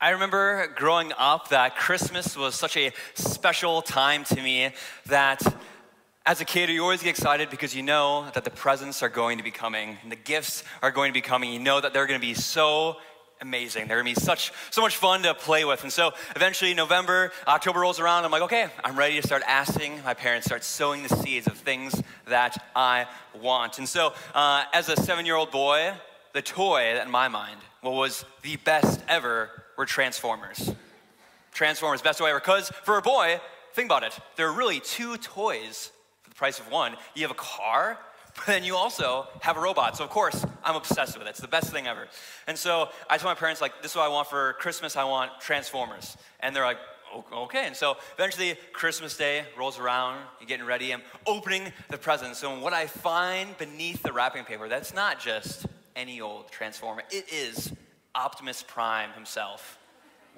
I remember growing up that Christmas was such a special time to me that as a kid, you always get excited because you know that the presents are going to be coming and the gifts are going to be coming. You know that they're going to be so amazing. They're going to be such, so much fun to play with. And so eventually, November, October rolls around. I'm like, okay, I'm ready to start asking my parents, start sowing the seeds of things that I want. And so, uh, as a seven year old boy, the toy in my mind, what was the best ever were Transformers. Transformers, best toy ever. Because for a boy, think about it, there are really two toys for the price of one. You have a car, but then you also have a robot. So of course, I'm obsessed with it. It's the best thing ever. And so I told my parents, like, this is what I want for Christmas. I want Transformers. And they're like, okay. And so eventually, Christmas Day rolls around, you're getting ready, I'm opening the presents. So what I find beneath the wrapping paper, that's not just any old Transformer, it is Optimus Prime himself.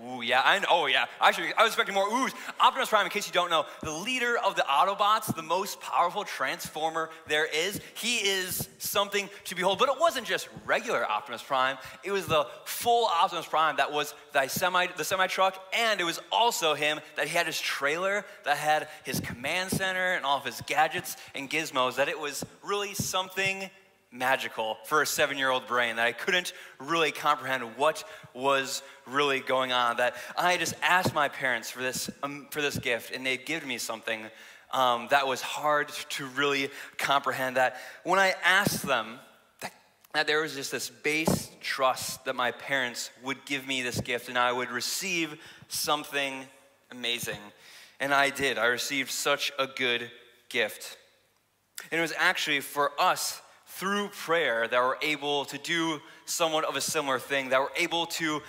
Ooh, yeah, I know. Oh, yeah. Actually, I was expecting more oohs. Optimus Prime, in case you don't know, the leader of the Autobots, the most powerful transformer there is. He is something to behold. But it wasn't just regular Optimus Prime. It was the full Optimus Prime that was the semi, the semi truck, and it was also him that he had his trailer, that had his command center and all of his gadgets and gizmos. That it was really something magical for a seven year old brain that I couldn't really comprehend what was really going on. That I just asked my parents for this, um, for this gift, and they'd give me something um, that was hard to really comprehend. That when I asked them, that, that there was just this base trust that my parents would give me this gift and I would receive something amazing. And I did. I received such a good gift. And it was actually for us through prayer that we're able to do somewhat of a similar thing, that we're able to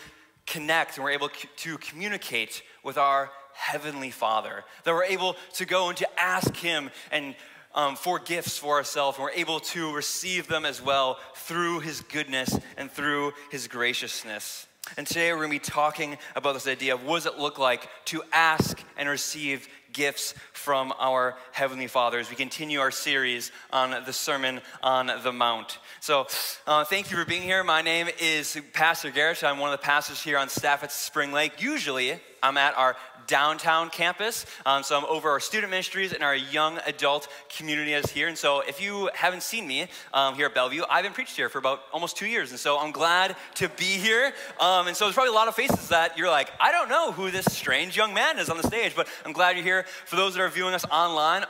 connect and we're able to communicate with our Heavenly Father, that we're able to go and to ask Him and um, for gifts for ourselves, and we're able to receive them as well through His goodness and through His graciousness. And today we're going to be talking about this idea of what does it look like to ask and receive gifts from our Heavenly Father as we continue our series on the Sermon on the Mount. So, uh, thank you for being here. My name is Pastor Garet. I'm one of the pastors here on staff at Spring Lake. Usually, I'm at our downtown campus. Um, so I'm over our student ministries and our young adult community is here. And so if you haven't seen me um, here at Bellevue, I've been preached here for about almost two years. And so I'm glad to be here. Um, and so there's probably a lot of faces that you're like, I don't know who this strange young man is on the stage, but I'm glad you're here. For those that are viewing us online,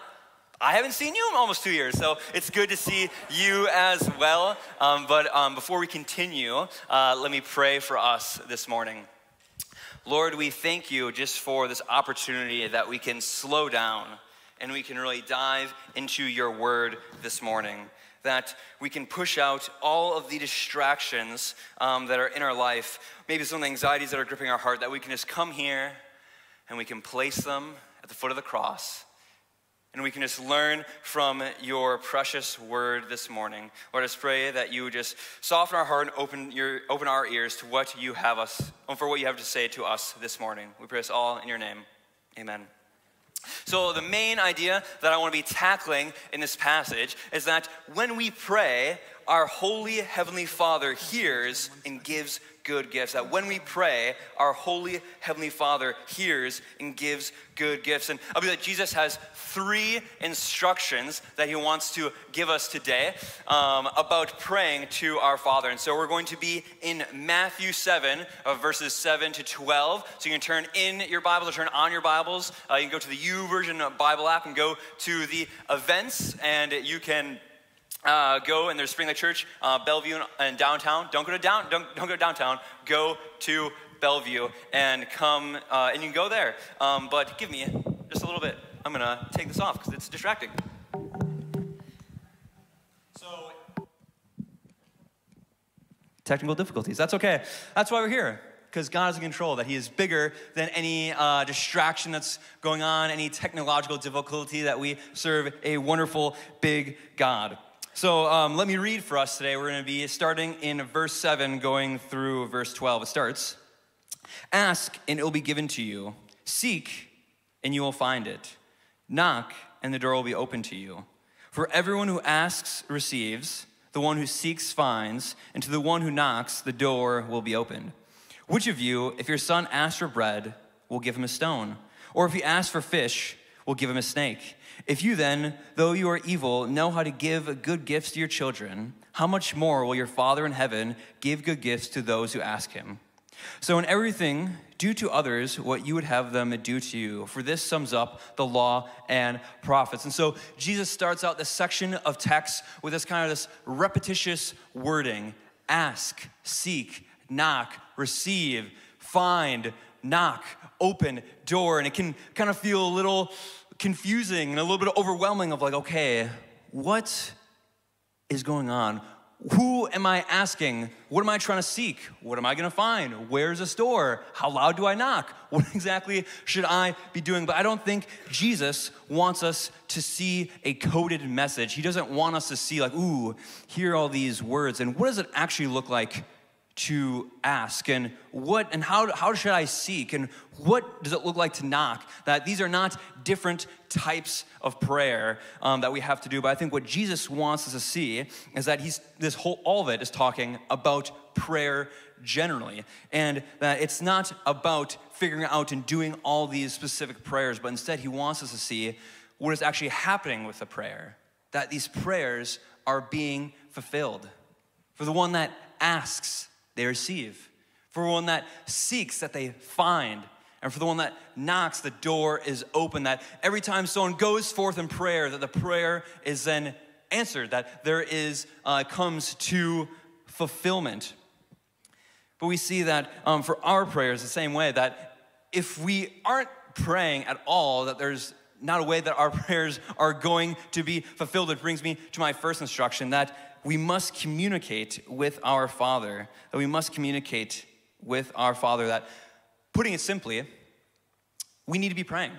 I haven't seen you in almost two years, so it's good to see you as well. Um, but um, before we continue, uh, let me pray for us this morning. Lord, we thank you just for this opportunity that we can slow down and we can really dive into your word this morning. That we can push out all of the distractions um, that are in our life, maybe some of the anxieties that are gripping our heart, that we can just come here and we can place them at the foot of the cross and we can just learn from your precious word this morning. Lord, I just pray that you just soften our heart and open, your, open our ears to what you have us, for what you have to say to us this morning. We pray this all in your name. Amen. So, the main idea that I want to be tackling in this passage is that when we pray, our holy heavenly Father hears and gives good gifts. That when we pray, our holy heavenly Father hears and gives good gifts. And I believe that Jesus has three instructions that he wants to give us today um, about praying to our Father. And so we're going to be in Matthew 7, uh, verses 7 to 12. So you can turn in your Bibles or turn on your Bibles. Uh, you can go to the YouVersion Bible app and go to the events, and you can uh, go and there's Spring Lake Church, uh, Bellevue and downtown. Don't go to down. Don't, don't go downtown. Go to Bellevue and come uh, and you can go there. Um, but give me just a little bit. I'm gonna take this off because it's distracting. So technical difficulties. That's okay. That's why we're here. Because God is in control, that He is bigger than any uh, distraction that's going on, any technological difficulty, that we serve a wonderful, big God. So um, let me read for us today. We're going to be starting in verse 7, going through verse 12. It starts Ask, and it will be given to you. Seek, and you will find it. Knock, and the door will be open to you. For everyone who asks receives, the one who seeks finds, and to the one who knocks, the door will be opened. Which of you, if your son asks for bread, will give him a stone? Or if he asks for fish, will give him a snake? If you then, though you are evil, know how to give good gifts to your children, how much more will your Father in heaven give good gifts to those who ask him? So, in everything, do to others what you would have them do to you, for this sums up the law and prophets. And so, Jesus starts out this section of text with this kind of this repetitious wording ask, seek, knock, receive, find, knock, open, door. And it can kind of feel a little confusing and a little bit overwhelming of like, okay, what is going on? Who am I asking? What am I trying to seek? What am I going to find? Where's the store? How loud do I knock? What exactly should I be doing? But I don't think Jesus wants us to see a coded message. He doesn't want us to see, like, ooh, hear all these words. And what does it actually look like to ask? And what and how, how should i seek? And what does it look like to knock? That these are not different types of prayer um, that we have to do. But i think what jesus wants us to see is that he's this whole all of it is talking about prayer generally. And that it's not about figuring out and doing all these specific prayers but instead he wants us to see what is actually happening with the prayer that these prayers are being fulfilled. For the one that asks they receive. For one that seeks, that they find. And for the one that knocks, the door is open. That every time someone goes forth in prayer, that the prayer is then answered, that there is, uh, comes to fulfillment. But we see that um, for our prayers, the same way, that if we aren't praying at all, that there's not a way that our prayers are going to be fulfilled. It brings me to my first instruction that we must communicate with our Father, that we must communicate with our Father, that putting it simply, we need to be praying.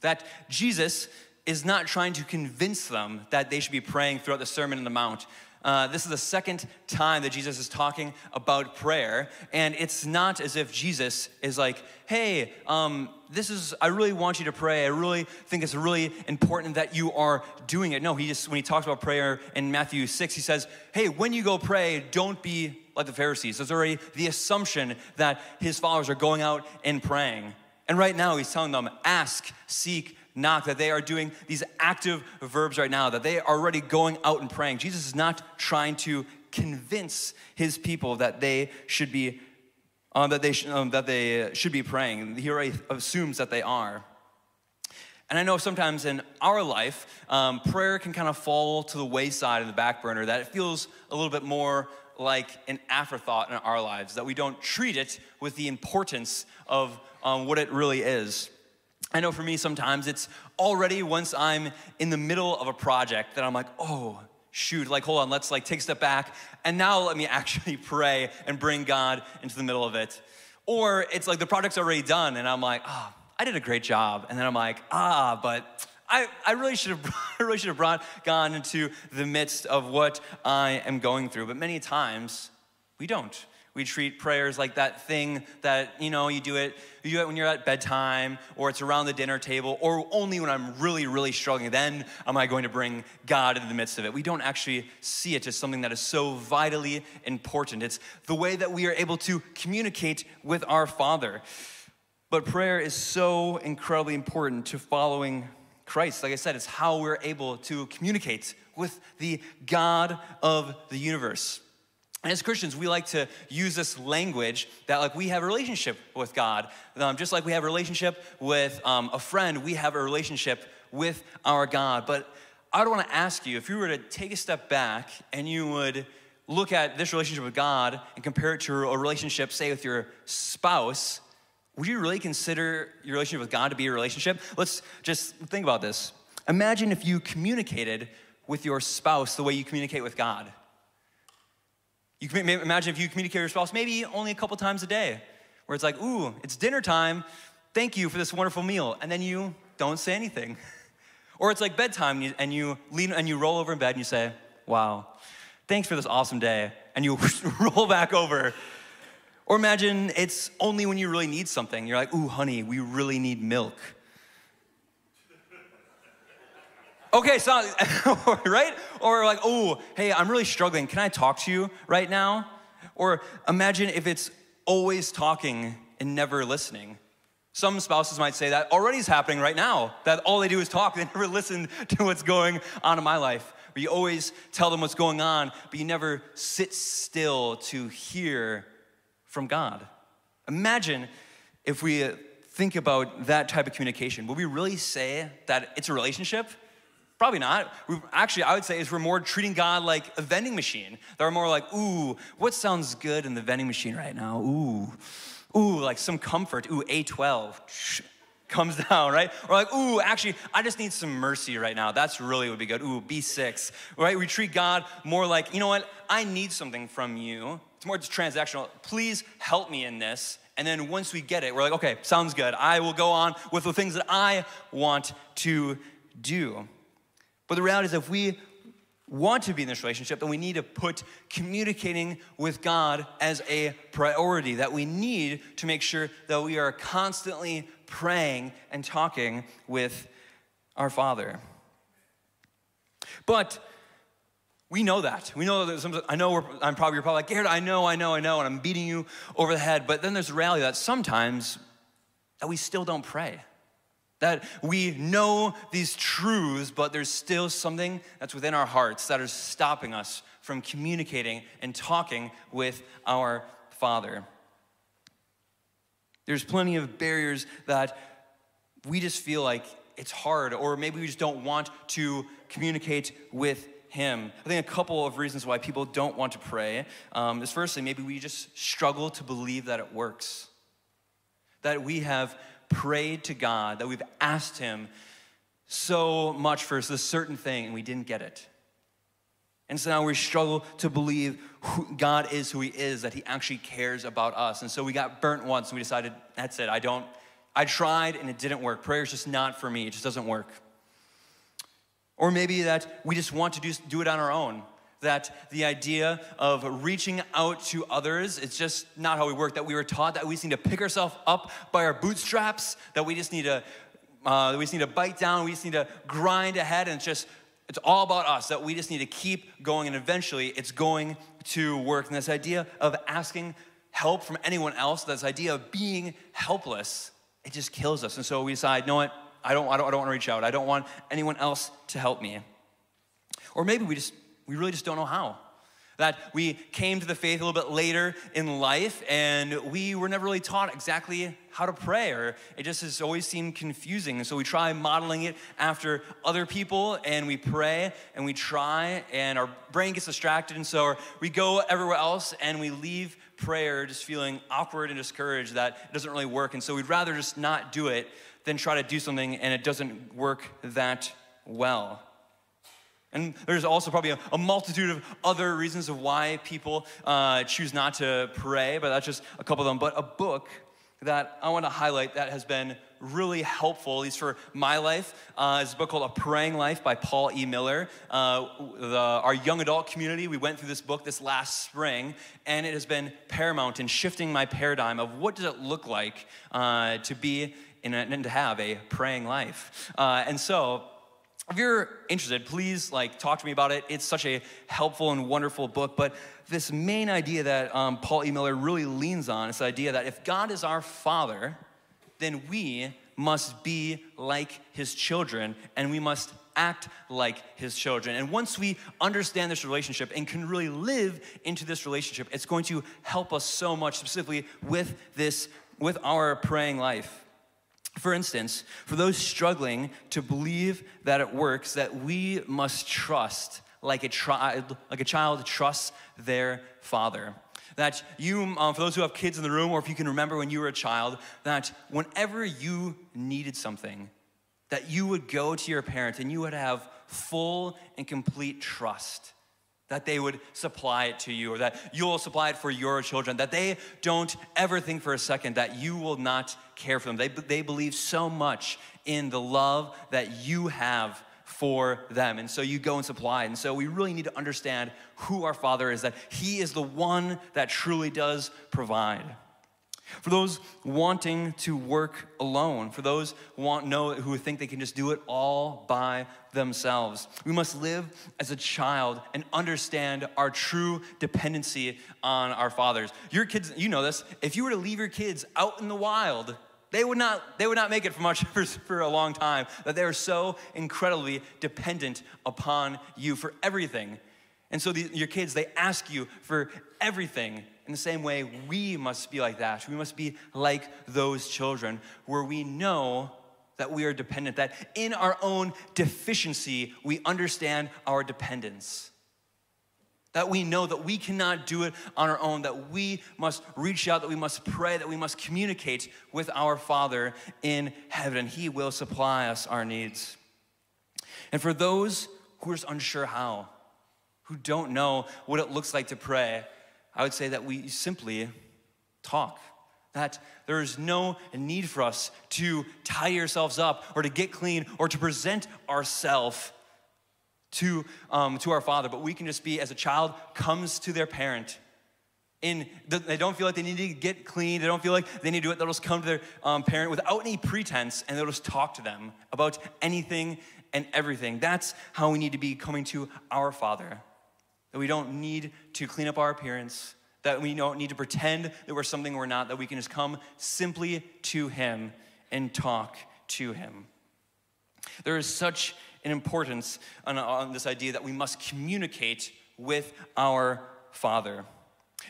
That Jesus is not trying to convince them that they should be praying throughout the Sermon on the Mount. Uh, this is the second time that Jesus is talking about prayer, and it's not as if Jesus is like, "Hey, um, this is I really want you to pray. I really think it's really important that you are doing it." No, he just when he talks about prayer in Matthew six, he says, "Hey, when you go pray, don't be like the Pharisees." There's already the assumption that his followers are going out and praying, and right now he's telling them, "Ask, seek." Knock, that they are doing these active verbs right now, that they are already going out and praying. Jesus is not trying to convince his people that they should be um, that they sh- um, that they should be praying. He already assumes that they are. And I know sometimes in our life, um, prayer can kind of fall to the wayside in the back burner. That it feels a little bit more like an afterthought in our lives. That we don't treat it with the importance of um, what it really is. I know for me, sometimes it's already once I'm in the middle of a project that I'm like, oh, shoot, like, hold on, let's like take a step back and now let me actually pray and bring God into the middle of it. Or it's like the project's already done and I'm like, oh, I did a great job. And then I'm like, ah, but I, I really should have I really should have brought God into the midst of what I am going through. But many times we don't. We treat prayers like that thing that, you know, you do it, you do it when you're at bedtime or it's around the dinner table or only when I'm really, really struggling. Then am I going to bring God into the midst of it. We don't actually see it as something that is so vitally important. It's the way that we are able to communicate with our Father. But prayer is so incredibly important to following Christ. Like I said, it's how we're able to communicate with the God of the universe. And as Christians, we like to use this language that, like, we have a relationship with God. Um, just like we have a relationship with um, a friend, we have a relationship with our God. But I would want to ask you if you were to take a step back and you would look at this relationship with God and compare it to a relationship, say, with your spouse, would you really consider your relationship with God to be a relationship? Let's just think about this. Imagine if you communicated with your spouse the way you communicate with God. You can imagine if you communicate with your spouse maybe only a couple times a day, where it's like, ooh, it's dinner time. Thank you for this wonderful meal. And then you don't say anything. or it's like bedtime and you lean and you roll over in bed and you say, wow, thanks for this awesome day. And you roll back over. Or imagine it's only when you really need something. You're like, ooh, honey, we really need milk. Okay, so, right? Or like, oh, hey, I'm really struggling. Can I talk to you right now? Or imagine if it's always talking and never listening. Some spouses might say that already is happening right now, that all they do is talk, they never listen to what's going on in my life. But you always tell them what's going on, but you never sit still to hear from God. Imagine if we uh, think about that type of communication. Would we really say that it's a relationship? Probably not. We, actually, I would say is we're more treating God like a vending machine. That we're more like, ooh, what sounds good in the vending machine right now? Ooh, ooh, like some comfort. Ooh, A12 comes down, right? Or like, ooh, actually, I just need some mercy right now. That's really would be good. Ooh, B6, right? We treat God more like, you know what? I need something from you. It's more just transactional. Please help me in this. And then once we get it, we're like, okay, sounds good. I will go on with the things that I want to do. But the reality is, if we want to be in this relationship, then we need to put communicating with God as a priority, that we need to make sure that we are constantly praying and talking with our Father. But we know that. We know that some, I know I'm probably, you're probably like, Garet, I know, I know, I know, and I'm beating you over the head. But then there's the reality that sometimes that we still don't pray that we know these truths, but there's still something that's within our hearts that is stopping us from communicating and talking with our Father. There's plenty of barriers that we just feel like it's hard, or maybe we just don't want to communicate with Him. I think a couple of reasons why people don't want to pray um, is firstly, maybe we just struggle to believe that it works. That we have prayed to God, that we've asked Him so much for this certain thing and we didn't get it. And so now we struggle to believe God is who He is, that He actually cares about us. And so we got burnt once and we decided, that's it, I don't, I tried and it didn't work. Prayer is just not for me, it just doesn't work. Or maybe that we just want to do, do it on our own that the idea of reaching out to others, it's just not how we work, that we were taught that we just need to pick ourselves up by our bootstraps, that we just need to, uh, we just need to bite down, we just need to grind ahead, and it's just, it's all about us, that we just need to keep going, and eventually it's going to work. And this idea of asking help from anyone else, this idea of being helpless, it just kills us. And so we decide, know what, I don't, I don't, I don't want to reach out. I don't want anyone else to help me. Or maybe we just we really just don't know how. That we came to the faith a little bit later in life and we were never really taught exactly how to pray, or it just has always seemed confusing. And so we try modeling it after other people and we pray and we try and our brain gets distracted. And so we go everywhere else and we leave prayer just feeling awkward and discouraged that it doesn't really work. And so we'd rather just not do it than try to do something and it doesn't work that well. And there's also probably a, a, multitude of other reasons of why people uh, choose not to pray, but that's just a couple of them. But a book that I want to highlight that has been really helpful, at least for my life, uh, is a book called A Praying Life by Paul E. Miller. Uh, the, our young adult community, we went through this book this last spring, and it has been paramount in shifting my paradigm of what does it look like uh, to be a, and to have a praying life. Uh, and so, if you're interested, please like talk to me about it. It's such a helpful and wonderful book. But this main idea that um, Paul E. Miller really leans on is the idea that if God is our Father, then we must be like His children, and we must act like His children. And once we understand this relationship and can really live into this relationship, it's going to help us so much, specifically with this, with our praying life. For instance, for those struggling to believe that it works, that we must trust like a, child, like a child trusts their father. That you, um, for those who have kids in the room, or if you can remember when you were a child, that whenever you needed something, that you would go to your parent and you would have full and complete trust that they would supply it to you or that you'll supply it for your children, that they don't ever think for a second that you will not care for them. They, they believe so much in the love that you have for them. And so you go and supply. And so we really need to understand who our Father is, that He is the one that truly does provide. For those wanting to work alone, for those want know who think they can just do it all by themselves. We must live as a child and understand our true dependency on our fathers. Your kids, you know this, if you were to leave your kids out in the wild, they would not, they would not make it for much for, for a long time, that they are so incredibly dependent upon you for everything. And so the, your kids, they ask you for everything. In the same way, we must be like that. We must be like those children, where we know that we are dependent, that in our own deficiency, we understand our dependence. That we know that we cannot do it on our own, that we must reach out, that we must pray, that we must communicate with our Father in heaven. He will supply us our needs. And for those who are unsure how, who don't know what it looks like to pray, I would say that we simply talk. That there is no need for us to tie ourselves up or to get clean or to present ourselves to, um, to our Father, but we can just be, as a child comes to their parent, in the, they don't feel like they need to get clean. They don't feel like they need to do it. They'll just come to their um, parent without any pretense and they'll just talk to them about anything and everything. That's how we need to be coming to our Father. That we don't need to clean up our appearance, that we don't need to pretend that we're something we're not, that we can just come simply to Him and talk to Him. There is such an importance on, on this idea that we must communicate with our Father.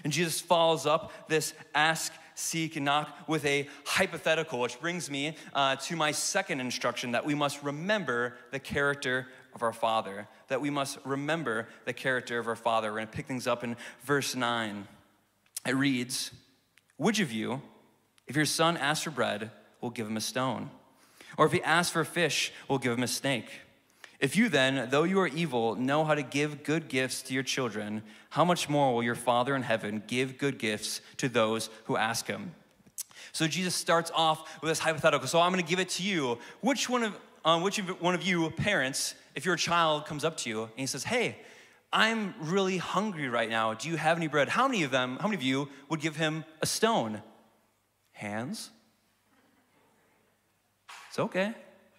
And Jesus follows up this ask, seek, knock with a hypothetical, which brings me uh, to my second instruction that we must remember the character of our Father, that we must remember the character of our Father. We're going to pick things up in verse 9. It reads, Which of you, if your son asks for bread, will give him a stone? Or if he asks for fish, will give him a snake? If you then, though you are evil, know how to give good gifts to your children, how much more will your Father in heaven give good gifts to those who ask him? So Jesus starts off with this hypothetical. So I'm going to give it to you. Which one of um, which one of you parents, if your child comes up to you and he says, "Hey, I'm really hungry right now. Do you have any bread?" How many of them? How many of you would give him a stone? Hands. It's okay.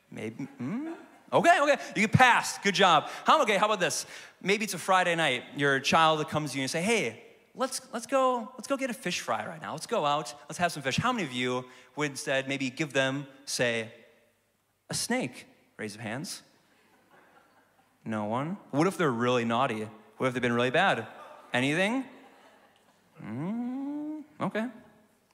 Maybe. Mm, Okay, okay, you get passed. Good job. How okay? How about this? Maybe it's a Friday night. Your child comes to you and say, "Hey, let's let's go let's go get a fish fry right now. Let's go out. Let's have some fish." How many of you would instead maybe give them, say, a snake? Raise your hands. No one. What if they're really naughty? What if they've been really bad? Anything? Mm, okay.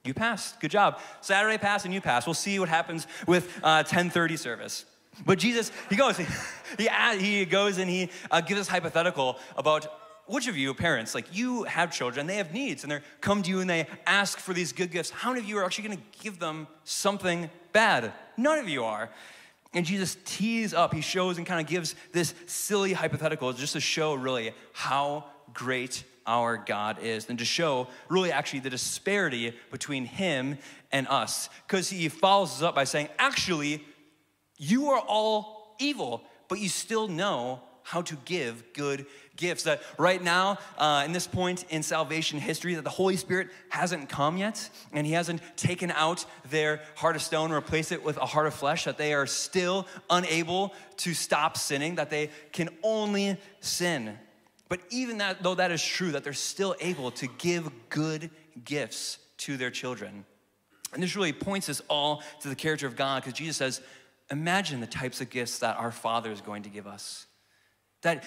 You passed. Good job. Saturday pass and you pass. We'll see what happens with uh, 10:30 service. But Jesus, he goes, he, he goes and he uh, gives us hypothetical about which of you parents, like you have children, they have needs, and they come to you and they ask for these good gifts. How many of you are actually going to give them something bad? None of you are. And Jesus tees up, he shows and kind of gives this silly hypothetical just to show really how great our God is, and to show really actually the disparity between him and us. Because he follows us up by saying, actually, you are all evil, but you still know how to give good gifts. That right now, uh, in this point in salvation history, that the Holy Spirit hasn't come yet, and He hasn't taken out their heart of stone and replaced it with a heart of flesh, that they are still unable to stop sinning, that they can only sin. But even that, though that is true, that they're still able to give good gifts to their children. And this really points us all to the character of God, because Jesus says, imagine the types of gifts that our Father is going to give us. That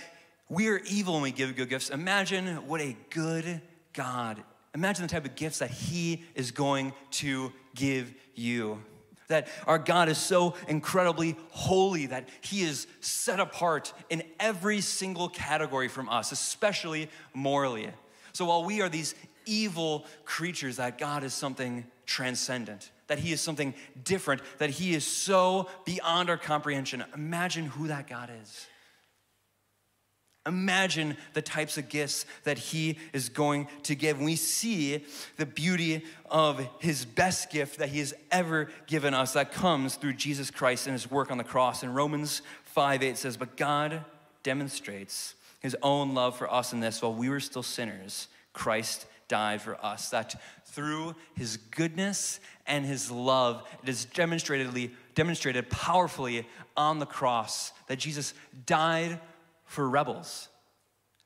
we are evil when we give good gifts. Imagine what a good God, imagine the type of gifts that He is going to give you. That our God is so incredibly holy that He is set apart in every single category from us, especially morally. So while we are these evil creatures, that God is something transcendent that He is something different, that He is so beyond our comprehension. Imagine who that God is. Imagine the types of gifts that He is going to give. we see the beauty of His best gift that He has ever given us that comes through Jesus Christ and His work on the cross. In Romans 5 8 says, But God demonstrates His own love for us in this while we were still sinners, Christ died for us. That through his goodness and his love, it is demonstrated, demonstrated powerfully on the cross that Jesus died for rebels.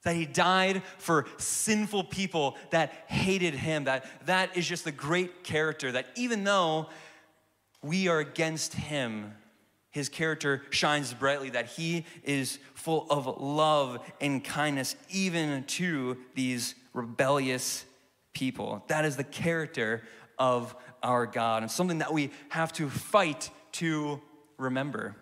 That he died for sinful people that hated him. That that is just the great character that even though we are against him, his character shines brightly, that he is full of love and kindness, even to these rebellious people. That is the character of our God, and something that we have to fight to remember.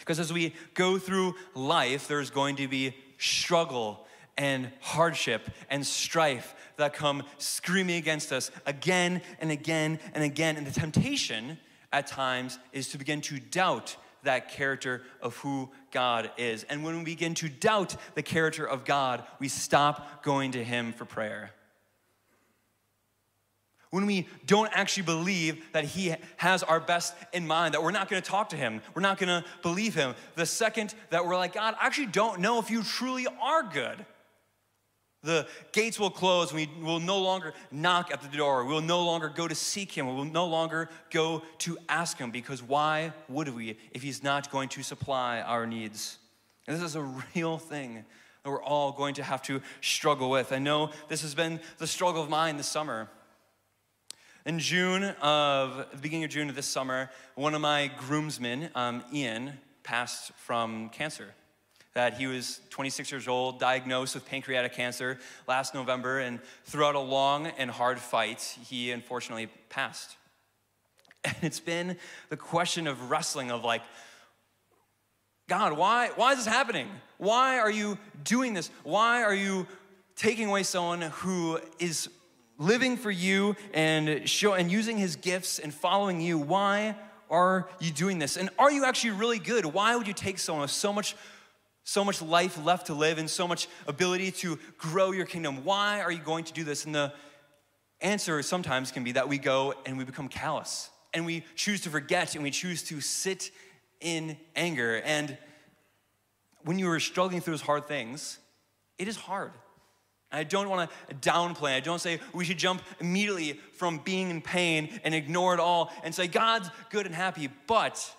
Because as we go through life, there's going to be struggle and hardship and strife that come screaming against us again and again and again. And the temptation at times is to begin to doubt that character of who God is. And when we begin to doubt the character of God, we stop going to Him for prayer. When we don't actually believe that He has our best in mind, that we're not gonna talk to Him, we're not gonna believe Him. The second that we're like, God, I actually don't know if you truly are good. The gates will close. We will no longer knock at the door. We will no longer go to seek him. We will no longer go to ask him because why would we if he's not going to supply our needs? And this is a real thing that we're all going to have to struggle with. I know this has been the struggle of mine this summer. In June of the beginning of June of this summer, one of my groomsmen, um, Ian, passed from cancer that he was 26 years old, diagnosed with pancreatic cancer last November, and throughout a long and hard fight, he unfortunately passed. And it's been the question of wrestling of like, God, why, why is this happening? Why are you doing this? Why are you taking away someone who is living for you and show and using his gifts and following you? Why are you doing this? And are you actually really good? Why would you take someone with so much so much life left to live and so much ability to grow your kingdom. Why are you going to do this? And the answer sometimes can be that we go and we become callous and we choose to forget and we choose to sit in anger. And when you are struggling through those hard things, it is hard. I don't want to downplay. I don't say we should jump immediately from being in pain and ignore it all and say God's good and happy, but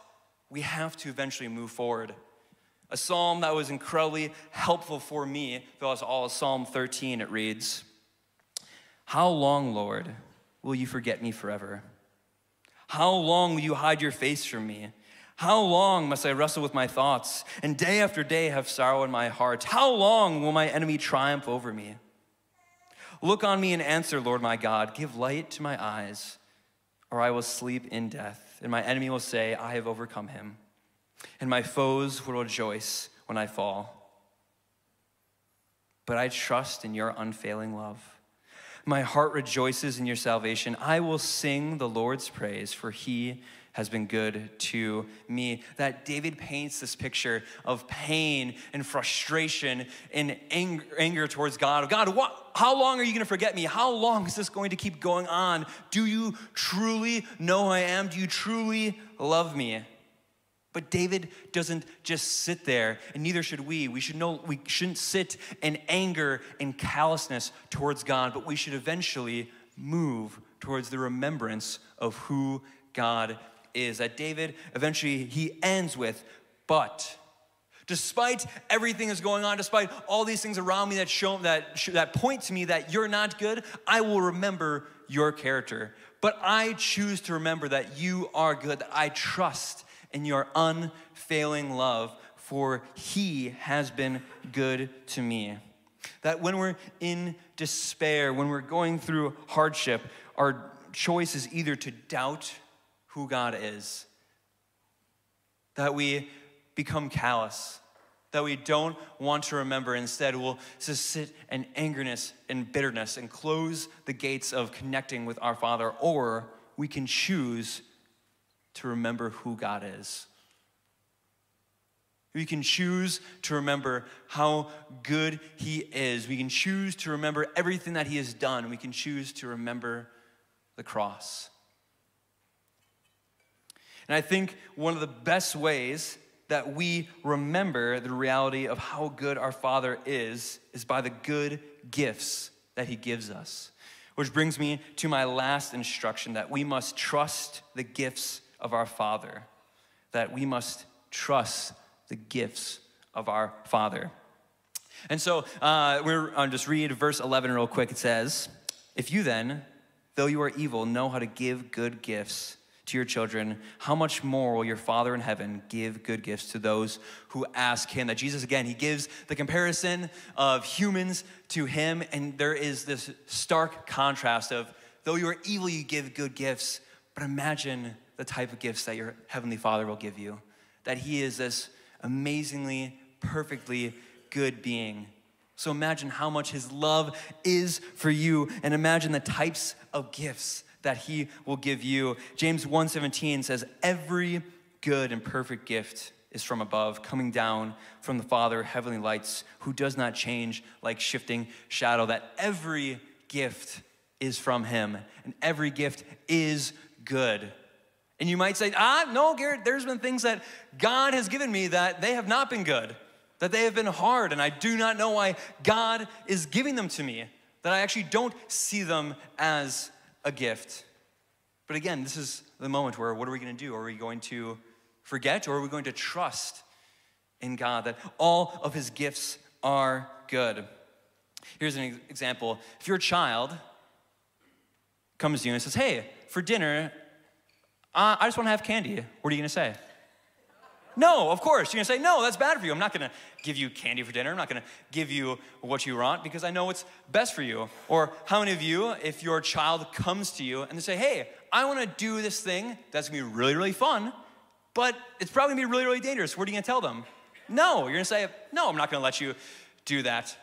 we have to eventually move forward a psalm that was incredibly helpful for me for all Psalm 13. It reads, How long, Lord, will you forget me forever? How long will you hide your face from me? How long must I wrestle with my thoughts and day after day have sorrow in my heart? How long will my enemy triumph over me? Look on me and answer, Lord my God. Give light to my eyes, or I will sleep in death, and my enemy will say, I have overcome him and my foes will rejoice when I fall. But I trust in your unfailing love. My heart rejoices in your salvation. I will sing the Lord's praise, for he has been good to me. That David paints this picture of pain and frustration and anger, anger towards God. God, what, how long are you going to forget me? How long is this going to keep going on? Do you truly know who I am? Do you truly love me? But David doesn't just sit there, and neither should we. We should know we shouldn't sit in anger and callousness towards God, but we should eventually move towards the remembrance of who God is. That David eventually he ends with, but despite everything that's going on, despite all these things around me that show that that point to me that you're not good, I will remember your character. But I choose to remember that you are good, that I trust in your unfailing love, for he has been good to me. That when we're in despair, when we're going through hardship, our choice is either to doubt who God is, that we become callous, that we don't want to remember. Instead, we'll just sit in angerness and bitterness and close the gates of connecting with our Father, or we can choose to remember who God is. We can choose to remember how good He is. We can choose to remember everything that He has done. We can choose to remember the cross. And I think one of the best ways that we remember the reality of how good our Father is is by the good gifts that he gives us. Which brings me to my last instruction that we must trust the gifts of our Father. That we must trust the gifts of our Father. And so uh, we're I'll just read verse 11 real quick. It says, If you then, though you are evil, know how to give good gifts to your children, how much more will your Father in heaven give good gifts to those who ask him? That Jesus, again, he gives the comparison of humans to him, and there is this stark contrast of though you are evil, you give good gifts, but imagine the type of gifts that your Heavenly Father will give you. That he is this amazingly, perfectly good being. So imagine how much his love is for you, and imagine the types of gifts that he will give you. James 1:17 says every good and perfect gift is from above, coming down from the Father, heavenly lights, who does not change like shifting shadow. That every gift is from him, and every gift is good. And you might say, ah, no, Garet, there's been things that God has given me that they have not been good, that they have been hard, and I do not know why God is giving them to me, that I actually don't see them as a gift. But again, this is the moment where what are we going to do? Are we going to forget or are we going to trust in God that all of his gifts are good? Here's an example. If your child comes to you and says, Hey, for dinner, I just want to have candy, what are you going to say? No, of course. You're gonna say, no, that's bad for you. I'm not gonna give you candy for dinner. I'm not gonna give you what you want because I know what's best for you. Or how many of you, if your child comes to you and they say, hey, I wanna do this thing that's gonna be really, really fun, but it's probably gonna be really, really dangerous. What are you gonna tell them? No, you're gonna say, no, I'm not gonna let you do that.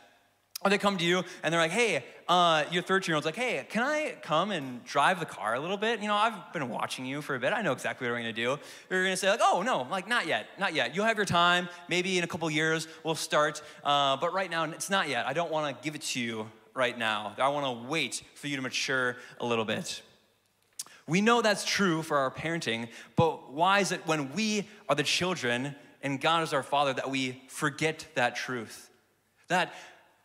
Or they come to you and they're like, hey, uh, your 13 year old's like, hey, can I come and drive the car a little bit? You know, I've been watching you for a bit. I know exactly what we're gonna do. You're gonna say, like, oh, no, like, not yet, not yet. You'll have your time. Maybe in a couple years we'll start. Uh, but right now, it's not yet. I don't wanna give it to you right now. I wanna wait for you to mature a little bit. We know that's true for our parenting, but why is it when we are the children and God is our Father that we forget that truth? That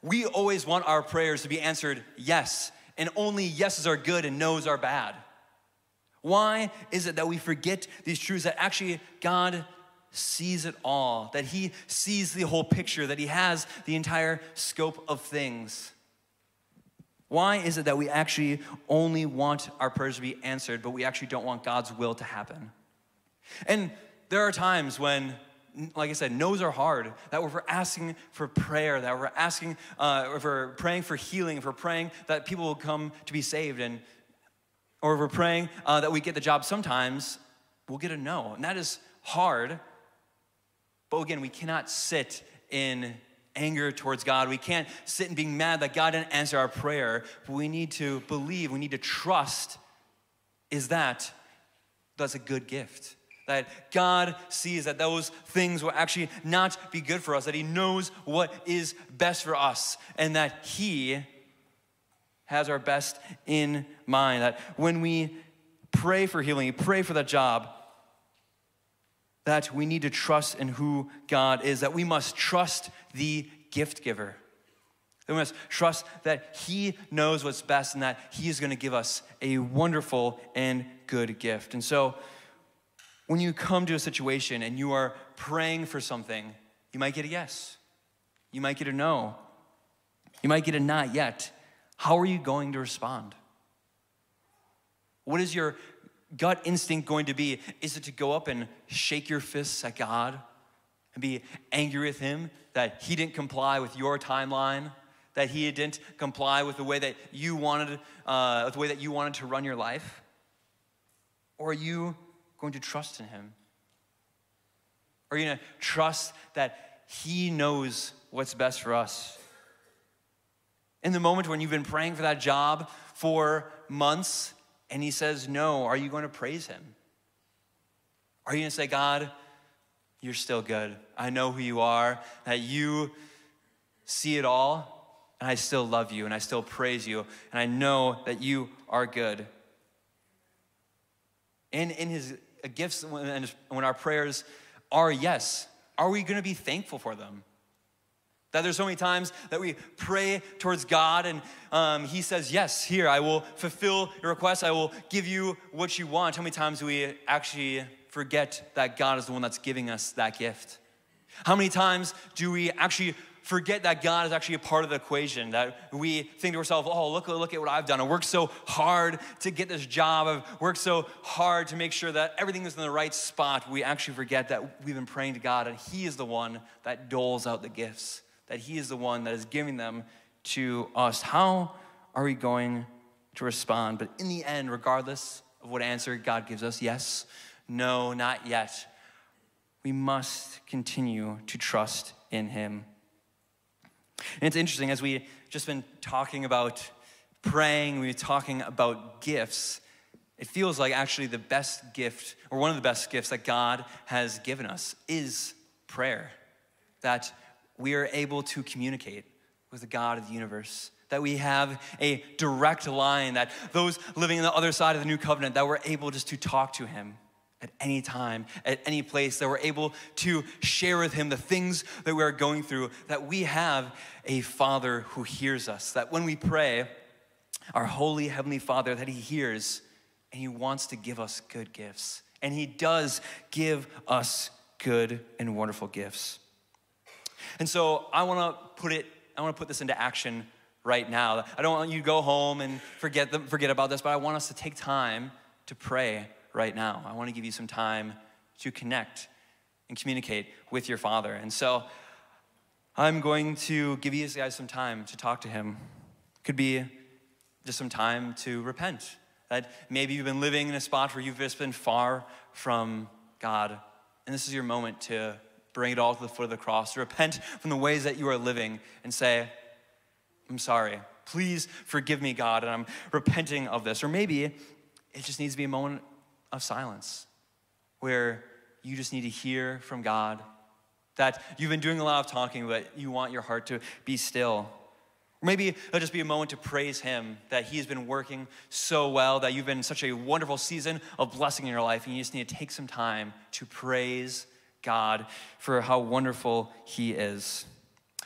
we always want our prayers to be answered yes, and only yeses are good and no's are bad. Why is it that we forget these truths that actually God sees it all, that He sees the whole picture, that He has the entire scope of things? Why is it that we actually only want our prayers to be answered, but we actually don't want God's will to happen? And there are times when like I said, no's are hard. That we're asking for prayer, that we're asking, uh, we're praying for healing, if we're praying that people will come to be saved, and or we're praying uh, that we get the job, sometimes we'll get a no. And that is hard. But again, we cannot sit in anger towards God. We can't sit in being mad that God didn't answer our prayer. But we need to believe, we need to trust is that that's a good gift that God sees that those things will actually not be good for us, that He knows what is best for us, and that He has our best in mind. That when we pray for healing, pray for that job, that we need to trust in who God is, that we must trust the gift giver. That we must trust that He knows what's best and that He is going to give us a wonderful and good gift. And so, when you come to a situation and you are praying for something, you might get a yes. You might get a no. You might get a not yet. How are you going to respond? What is your gut instinct going to be? Is it to go up and shake your fists at God and be angry with Him that He didn't comply with your timeline, that He didn't comply with the way that you wanted, uh, the way that you wanted to run your life? Or are you going to trust in Him? Are you going to trust that He knows what's best for us? In the moment when you've been praying for that job for months and He says no, are you going to praise Him? Are you going to say, God, you're still good. I know who you are, that you see it all, and I still love you, and I still praise you, and I know that you are good. And in his gifts when our prayers are yes, are we going to be thankful for them? That there's so many times that we pray towards God and um, He says, Yes, here, I will fulfill your request. I will give you what you want. How many times do we actually forget that God is the one that's giving us that gift? How many times do we actually forget that God is actually a part of the equation? That we think to ourselves, oh, look, look at what I've done. I worked so hard to get this job. I've worked so hard to make sure that everything is in the right spot. We actually forget that we've been praying to God and He is the one that doles out the gifts that He is the one that is giving them to us. How are we going to respond? But in the end, regardless of what answer God gives us, yes, no, not yet, we must continue to trust in Him. And it's interesting, as we just been talking about praying, we've been talking about gifts. It feels like actually the best gift, or one of the best gifts that God has given us, is prayer. That we are able to communicate with the God of the universe. That we have a direct line, that those living on the other side of the new covenant, that we're able just to talk to Him at any time, at any place, that we're able to share with Him the things that we are going through, that we have a Father who hears us, that when we pray, our holy Heavenly Father, that He hears and He wants to give us good gifts. And He does give us good and wonderful gifts. And so I want to put it, I want to put this into action right now. I don't want you to go home and forget forget about this, but I want us to take time to pray right now. I want to give you some time to connect and communicate with your Father. And so I'm going to give you guys some time to talk to Him. Could be just some time to repent. That maybe you've been living in a spot where you've just been far from God, and this is your moment to bring it all to the foot of the cross, to repent from the ways that you are living, and say, I'm sorry. Please forgive me, God, and I'm repenting of this. Or maybe it just needs to be a moment of silence where you just need to hear from God. That you've been doing a lot of talking, but you want your heart to be still. Or maybe it'll just be a moment to praise Him that He has been working so well, that you've been in such a wonderful season of blessing in your life, and you just need to take some time to praise God for how wonderful He is.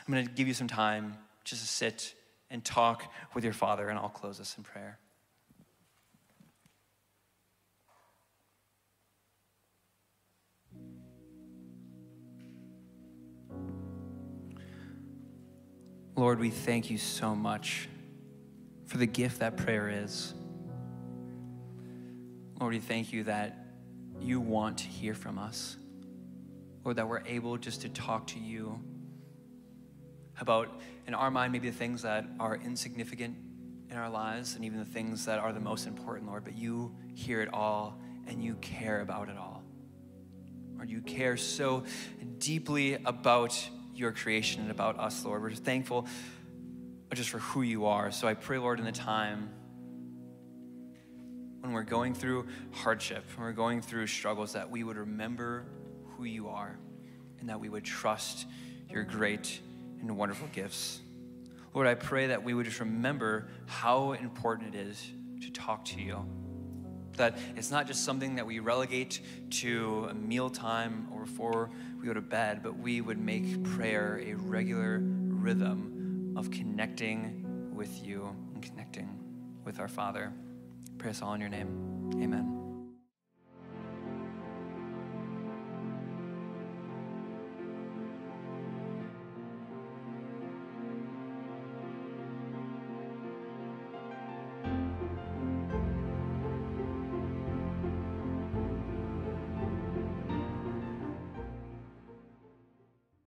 I'm going to give you some time just to sit and talk with your Father, and I'll close this in prayer. Lord, we thank you so much for the gift that prayer is. Lord, we thank you that you want to hear from us. Lord, that we're able just to talk to you about, in our mind, maybe the things that are insignificant in our lives and even the things that are the most important, Lord, but you hear it all and you care about it all. Lord, you care so deeply about your creation and about us, Lord. We're thankful just for who you are. So I pray, Lord, in the time when we're going through hardship, when we're going through struggles, that we would remember who you are and that we would trust your great and wonderful gifts. Lord, I pray that we would just remember how important it is to talk to you. That it's not just something that we relegate to a mealtime or before we go to bed, but we would make prayer a regular rhythm of connecting with you and connecting with our Father. Pray us all in your name. Amen.